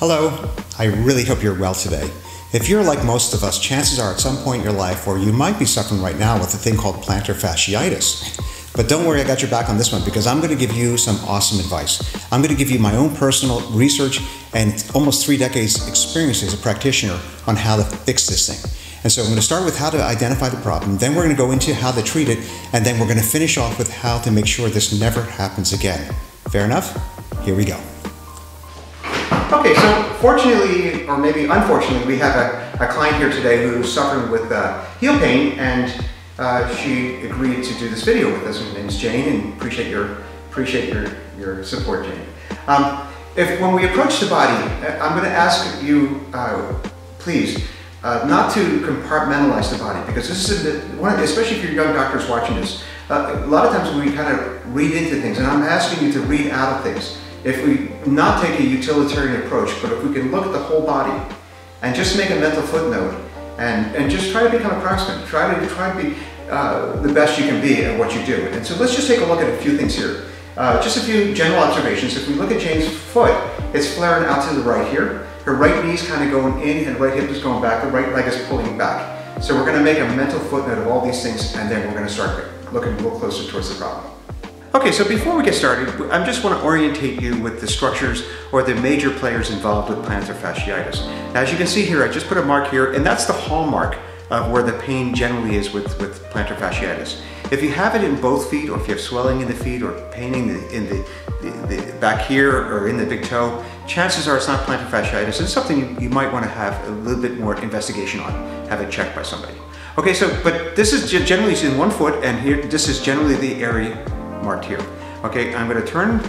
Hello, I really hope you're well today. If you're like most of us, chances are at some point in your life or you might be suffering right now with a thing called plantar fasciitis. But don't worry, I got your back on this one because I'm going to give you some awesome advice. I'm going to give you my own personal research and almost three decades experience as a practitioner on how to fix this thing. And so I'm going to start with how to identify the problem, then we're going to go into how to treat it, and then we're going to finish off with how to make sure this never happens again. Fair enough? Here we go. Okay, so fortunately, or maybe unfortunately, we have a, a client here today who's suffering with uh, heel pain, and uh, she agreed to do this video with us. Her name's Jane, and appreciate your appreciate your your support, Jane. Um, if when we approach the body, uh, I'm going to ask you, uh, please, uh, not to compartmentalize the body because this is a, one, especially if you're young doctors watching this. Uh, a lot of times we kind of read into things, and I'm asking you to read out of things if we not take a utilitarian approach, but if we can look at the whole body and just make a mental footnote and, and just try to become a craftsman, try to try to be uh, the best you can be at what you do. And so let's just take a look at a few things here. Uh, just a few general observations. If we look at Jane's foot, it's flaring out to the right here. Her right knee's kind of going in and right hip is going back. The right leg is pulling back. So we're going to make a mental footnote of all these things and then we're going to start looking a little closer towards the problem. Okay, so before we get started, I just want to orientate you with the structures or the major players involved with plantar fasciitis. As you can see here, I just put a mark here, and that's the hallmark of where the pain generally is with, with plantar fasciitis. If you have it in both feet, or if you have swelling in the feet, or pain in the, in the, the, the back here, or in the big toe, chances are it's not plantar fasciitis. It's something you, you might want to have a little bit more investigation on, have it checked by somebody. Okay, so, but this is generally in one foot, and here, this is generally the area marked here. Okay, I'm gonna turn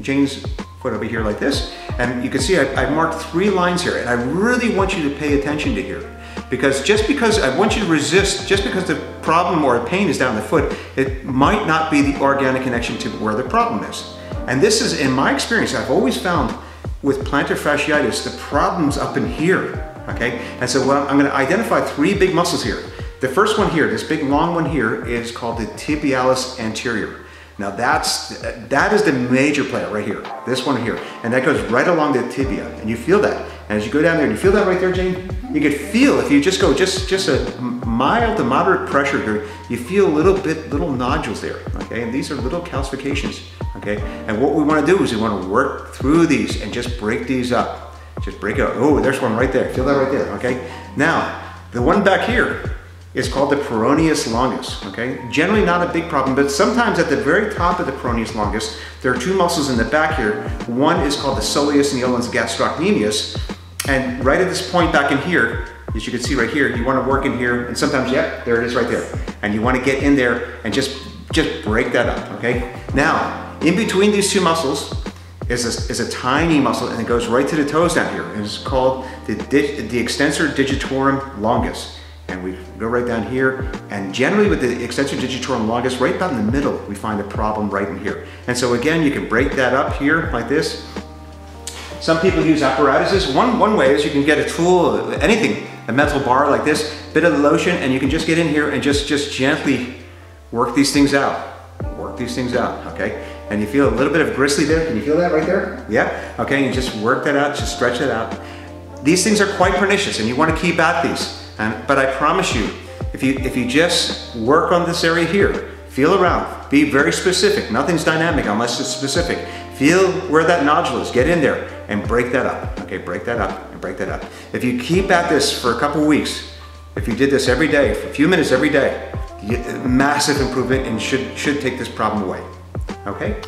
Jane's foot over here like this, and you can see I, I marked three lines here, and I really want you to pay attention to here. Because just because I want you to resist, just because the problem or the pain is down the foot, it might not be the organic connection to where the problem is. And this is, in my experience, I've always found with plantar fasciitis, the problem's up in here, okay? And so well, I'm gonna identify three big muscles here. The first one here, this big long one here, is called the tibialis anterior. Now that's, that is the major player right here, this one here. And that goes right along the tibia, and you feel that. And as you go down there, you feel that right there, Jane? You could feel, if you just go just, just a mild to moderate pressure here, you feel a little bit, little nodules there, okay? And these are little calcifications, okay? And what we wanna do is we wanna work through these and just break these up. Just break it up. Oh, there's one right there. Feel that right there, okay? Now, the one back here, is called the peroneus longus, okay? Generally not a big problem, but sometimes at the very top of the peroneus longus, there are two muscles in the back here. One is called the soleus and nolens gastrocnemius, and right at this point back in here, as you can see right here, you wanna work in here, and sometimes, yep, there it is right there. And you wanna get in there and just, just break that up, okay? Now, in between these two muscles, is a, is a tiny muscle and it goes right to the toes down here. And it's called the, the extensor digitorum longus and we go right down here. And generally with the extensor digitorum longus, right about in the middle, we find a problem right in here. And so again, you can break that up here like this. Some people use apparatuses. One, one way is you can get a tool, anything, a metal bar like this, bit of lotion, and you can just get in here and just, just gently work these things out. Work these things out, okay? And you feel a little bit of gristly there. Can you feel that right there? Yeah? Okay, you just work that out, just stretch it out. These things are quite pernicious and you want to keep at these. And, but I promise you, if you, if you just work on this area here, feel around, be very specific. Nothing's dynamic unless it's specific. Feel where that nodule is, get in there and break that up. Okay, break that up and break that up. If you keep at this for a couple weeks, if you did this every day, for a few minutes every day, massive improvement and should, should take this problem away. Okay?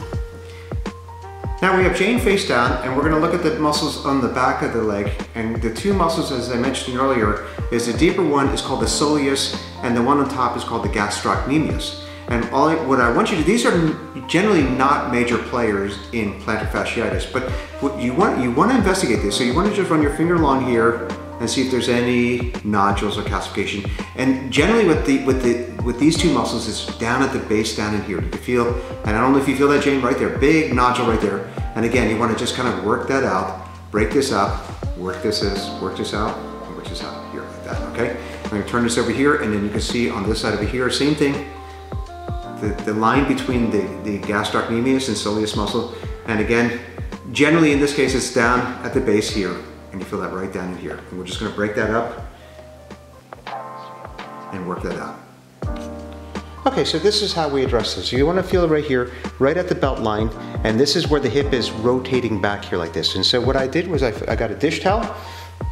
Now we have Jane face down and we're gonna look at the muscles on the back of the leg. And the two muscles, as I mentioned earlier, is the deeper one is called the soleus and the one on top is called the gastrocnemius. And all I, what I want you to, do, these are generally not major players in plantar fasciitis, but you want, you want to investigate this. So you want to just run your finger along here and see if there's any nodules or calcification. And generally with the with the with these two muscles, it's down at the base, down in here. You can feel, and I don't know if you feel that, Jane, right there, big nodule right there. And again, you want to just kind of work that out, break this up, work this is, work this out, work this out here like that, okay? I'm gonna turn this over here and then you can see on this side over here, same thing. The, the line between the, the gastrocnemius and soleus muscle. And again, generally in this case, it's down at the base here. And you feel that right down in here. And we're just gonna break that up and work that out. Okay, so this is how we address this. You want to feel it right here, right at the belt line, and this is where the hip is rotating back here like this. And so what I did was I, I got a dish towel,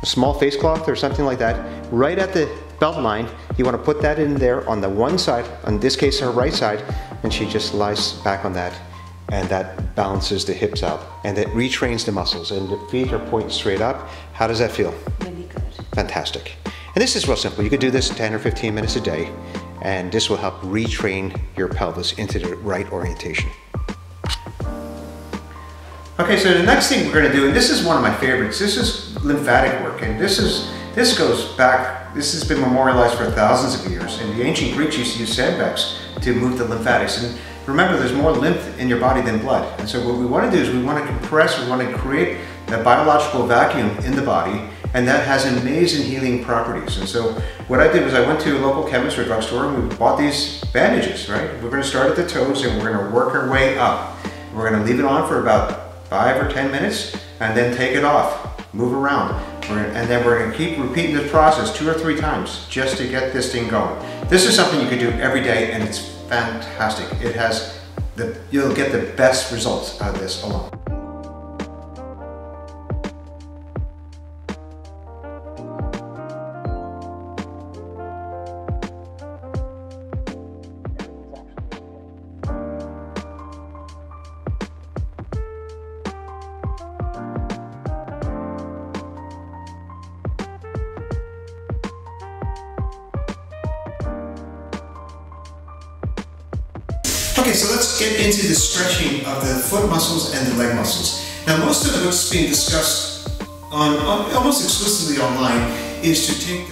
a small face cloth or something like that, right at the belt line. You want to put that in there on the one side, in this case her right side, and she just lies back on that and that balances the hips out and it retrains the muscles and the feet are pointing straight up. How does that feel? Really good. Fantastic. And this is real simple. You could do this 10 or 15 minutes a day, and this will help retrain your pelvis into the right orientation. Okay, so the next thing we're gonna do, and this is one of my favorites, this is lymphatic work, and this is this goes back, this has been memorialized for thousands of years, and the ancient Greeks used to use sandbags to move the lymphatics. And remember, there's more lymph in your body than blood. And so what we wanna do is we wanna compress, we wanna create a biological vacuum in the body and that has amazing healing properties. And so what I did was I went to a local chemist or drugstore and we bought these bandages, right? We're gonna start at the toes and we're gonna work our way up. We're gonna leave it on for about five or 10 minutes and then take it off, move around. And then we're gonna keep repeating this process two or three times just to get this thing going. This is something you can do every day and it's fantastic. It has, the, you'll get the best results out of this alone. Okay, so let's get into the stretching of the foot muscles and the leg muscles. Now, most of what's being discussed on, on almost exclusively online is to take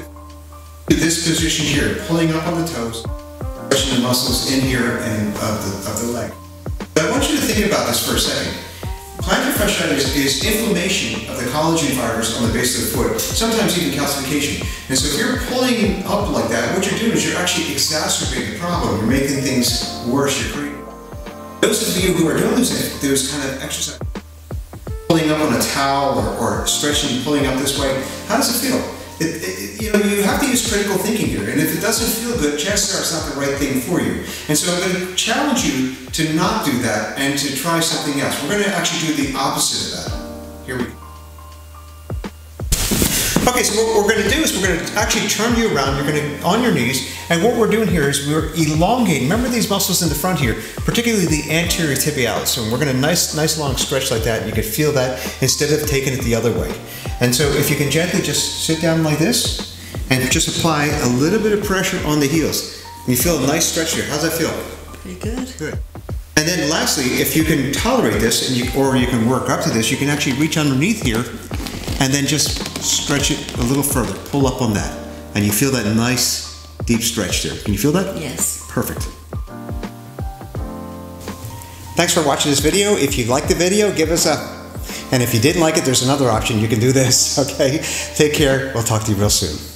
the, this position here, pulling up on the toes, stretching the muscles in here and of the, of the leg. But I want you to think about this for a second. Plantar fasciitis is inflammation of the collagen fibers on the base of the foot, sometimes even calcification. And so if you're pulling up like that, what you're doing is you're actually exacerbating the problem. You're making things worse. You're creating. Those of you who are doing those, those kind of exercise, pulling up on a towel or, or stretching, pulling up this way, how does it feel? It, it, you know, you have to use critical thinking here, and if it doesn't feel good, chances are it's not the right thing for you. And so I'm going to challenge you to not do that and to try something else. We're going to actually do the opposite of that. Here we go. Okay, so what we're going to do is we're going to actually turn you around. You're going to on your knees, and what we're doing here is we're elongating. Remember these muscles in the front here, particularly the anterior tibialis. So we're going to nice, nice long stretch like that. And you can feel that instead of taking it the other way. And so if you can gently just sit down like this, and just apply a little bit of pressure on the heels. You feel a nice stretch here. How's that feel? Pretty good. Good. And then lastly, if you can tolerate this, and you, or you can work up to this, you can actually reach underneath here and then just stretch it a little further. Pull up on that. And you feel that nice deep stretch there. Can you feel that? Yes. Perfect. Thanks for watching this video. If you liked the video, give us a, and if you didn't like it, there's another option. You can do this, okay? Take care. We'll talk to you real soon.